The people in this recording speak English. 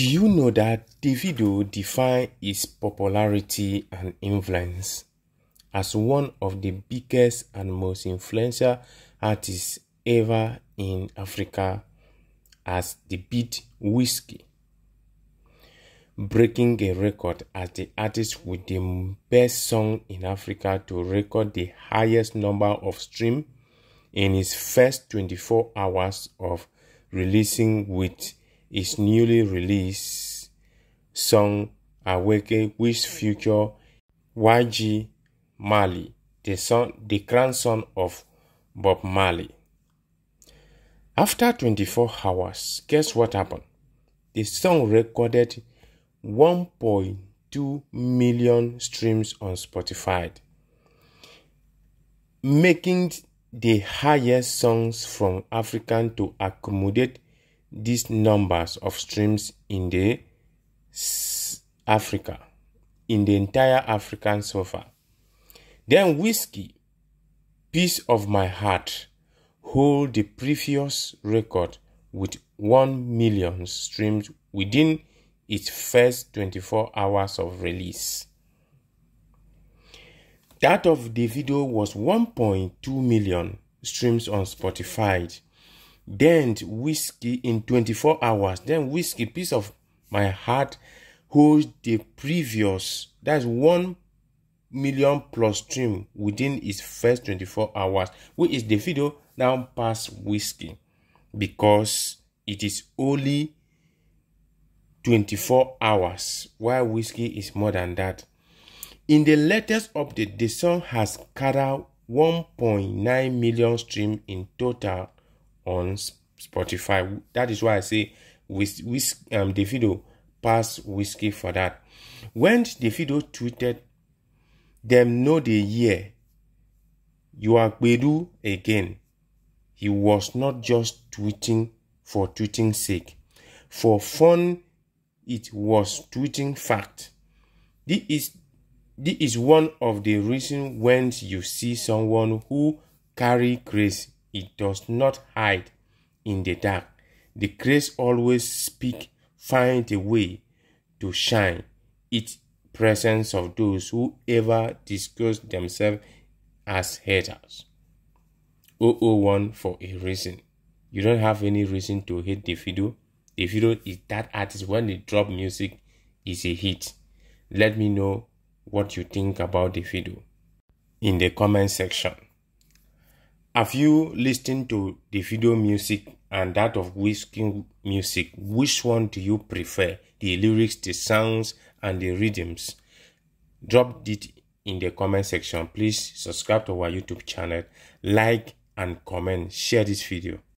Do you know that Davido defined his popularity and influence? As one of the biggest and most influential artists ever in Africa as the beat Wizkid, breaking a record as the artist with the best song in Africa to record the highest number of streams in his first 24 hours of releasing with his newly released song Awuke which feature YG Marley, the son the grandson of Bob Marley. After 24 hours, guess what happened? The song recorded 1.2 million streams on Spotify, making the highest songs from African to accommodate these numbers of streams in the Africa, in the entire African so far. Then Wizkid, Piece of My Heart, hold the previous record with 1 million streams within its first 24 hours of release. That of Davido was 1.2 million streams on Spotify. Then Wizkid in 24 hours. Then Wizkid Piece of My Heart holds the previous, that's 1 million plus stream within its first 24 hours, which is Davido now past Wizkid because it is only 24 hours, while Wizkid is more than that. In the latest update, the song has gathered 1.9 million stream in total on Spotify. That is why I say with, with um, Davido passed Wizkid for that. When Davido tweeted, them know the year you are Bedu again. He was not just tweeting for tweeting sake. For fun, it was tweeting fact. This is this is one of the reasons when you see someone who carry grace, it does not hide in the dark. The grace always speak, find a way to shine. Its presence of those who ever discuss themselves as haters. 001 for a reason. You don't have any reason to hate Davido. The video is that artist when they drop music is a hit. Let me know what you think about the video in the comment section. Have you listened to Davido music and that of Wizkid music? Which one do you prefer? The lyrics, the sounds, and the rhythms? Drop it in the comment section. Please subscribe to our YouTube channel, like and comment, share this video.